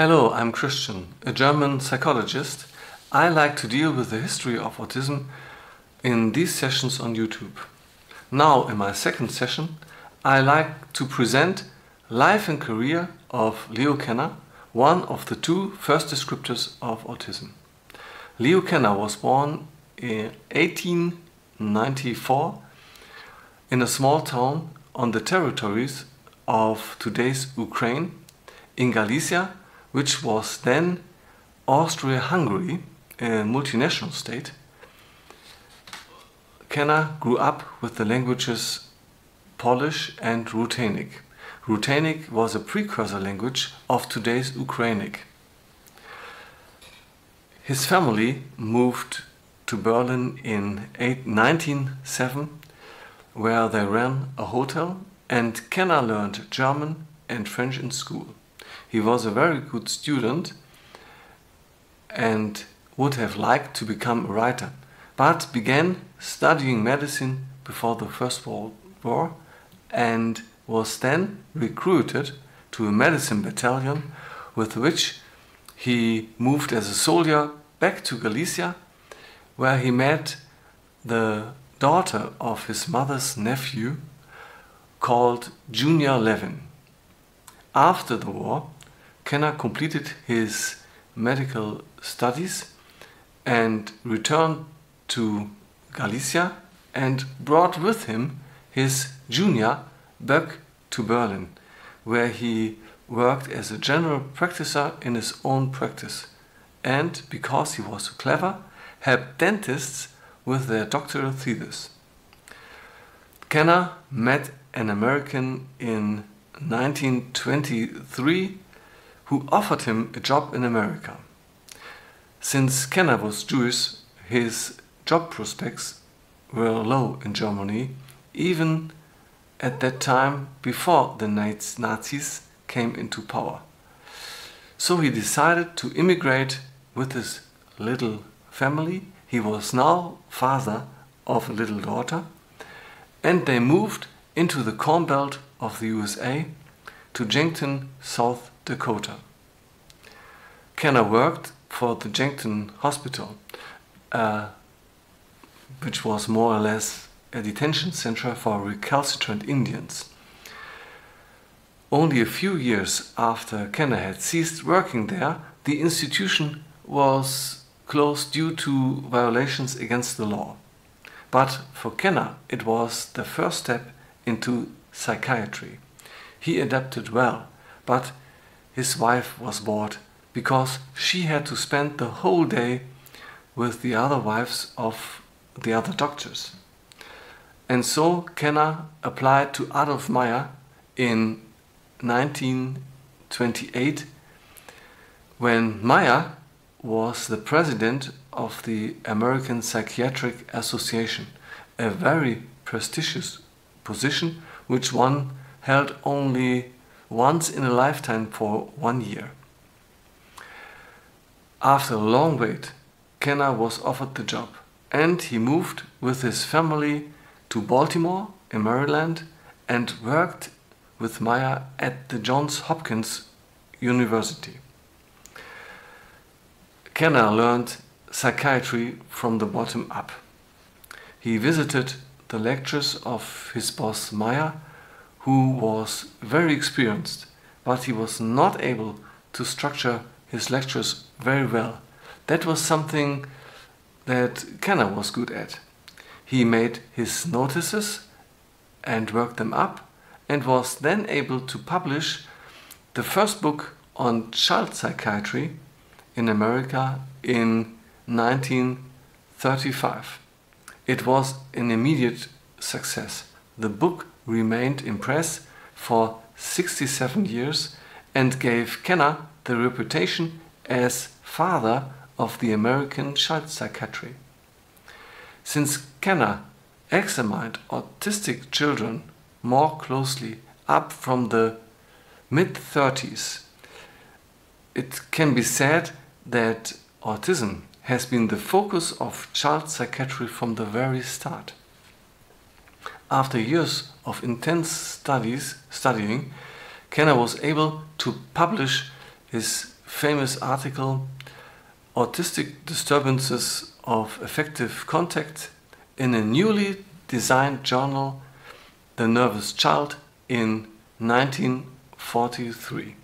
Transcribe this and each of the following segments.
Hello, I'm Christian, a German psychologist. I like to deal with the history of autism in these sessions on YouTube. Now, in my second session, I like to present life and career of Leo Kanner, one of the two first descriptors of autism. Leo Kanner was born in 1894 in a small town on the territories of today's Ukraine in Galicia, which was then Austria-Hungary, a multinational state. Kanner grew up with the languages Polish and Rutenic. Rutenic was a precursor language of today's Ukrainic. His family moved to Berlin in 1907 where they ran a hotel and Kanner learned German and French in school. He was a very good student and would have liked to become a writer, but began studying medicine before the First World War and was then recruited to a medicine battalion with which he moved as a soldier back to Galicia where he met the daughter of his mother's nephew called Junior Levin. After the war, Kanner completed his medical studies and returned to Galicia and brought with him his junior back to Berlin, where he worked as a general practitioner in his own practice and, because he was so clever, helped dentists with their doctoral thesis. Kanner met an American in 1923 who offered him a job in America. Since Kanner was Jewish, his job prospects were low in Germany, even at that time before the Nazis came into power. So he decided to immigrate with his little family. He was now father of a little daughter and they moved into the Corn Belt of the USA to Yankton, South Dakota. Kanner worked for the Yankton Hospital, uh, which was more or less a detention center for recalcitrant Indians. Only a few years after Kanner had ceased working there, the institution was closed due to violations against the law. But for Kanner, it was the first step into psychiatry. He adapted well, but his wife was bored because she had to spend the whole day with the other wives of the other doctors. And so Kanner applied to Adolf Meyer in 1928 when Meyer was the president of the American Psychiatric Association, a very prestigious position which one held only once in a lifetime for one year. After a long wait, Kanner was offered the job and he moved with his family to Baltimore in Maryland and worked with Meyer at the Johns Hopkins University. Kanner learned psychiatry from the bottom up. He visited the lectures of his boss Meyer, who was very experienced, but he was not able to structure his lectures very well. That was something that Kanner was good at. He made his notices and worked them up and was then able to publish the first book on child psychiatry in America in 1935. It was an immediate success. The book remained in press for 67 years and gave Kanner the reputation as father of the American child psychiatry. Since Kanner examined autistic children more closely up from the mid 30s, it can be said that autism has been the focus of child psychiatry from the very start. After years of intense studies, studying, Kanner was able to publish his famous article Autistic Disturbances of Affective Contact in a newly designed journal The Nervous Child in 1943.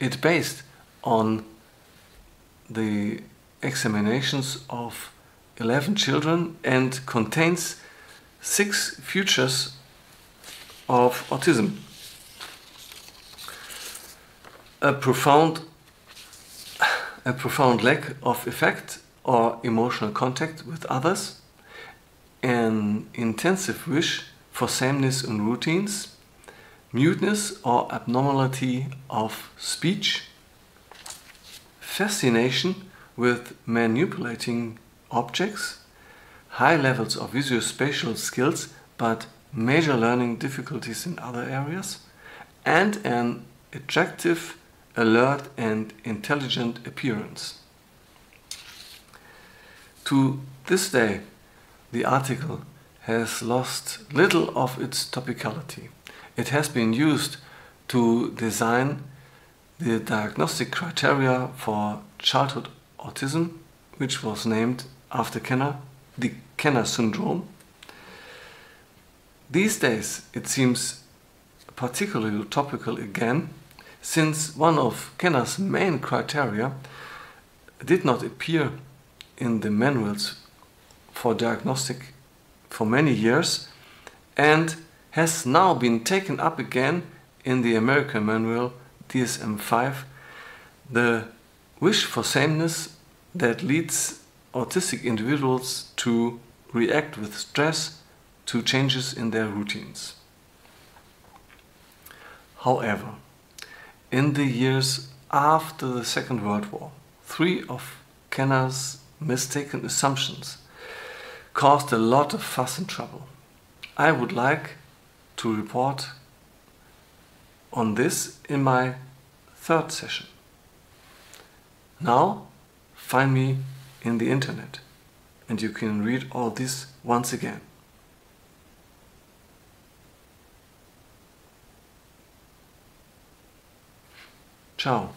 It based on the examinations of 11 children and contains six features of autism. A profound, a profound lack of affect or emotional contact with others, an intensive wish for sameness in routines, muteness or abnormality of speech, fascination with manipulating objects, high levels of visuospatial skills but major learning difficulties in other areas, and an attractive, alert and intelligent appearance. To this day, the article has lost little of its topicality. It has been used to design the diagnostic criteria for childhood autism, which was named after Kanner, the Kanner syndrome. These days, it seems particularly topical again, since one of Kanner's main criteria did not appear in the manuals for diagnostic for many years and has now been taken up again in the American manual DSM 5, the wish for sameness that leads autistic individuals to react with stress to changes in their routines. However, in the years after the Second World War, three of Kanner's mistaken assumptions caused a lot of fuss and trouble. I would like to report on this in my third session. Now, find me in the internet and you can read all this once again. Ciao.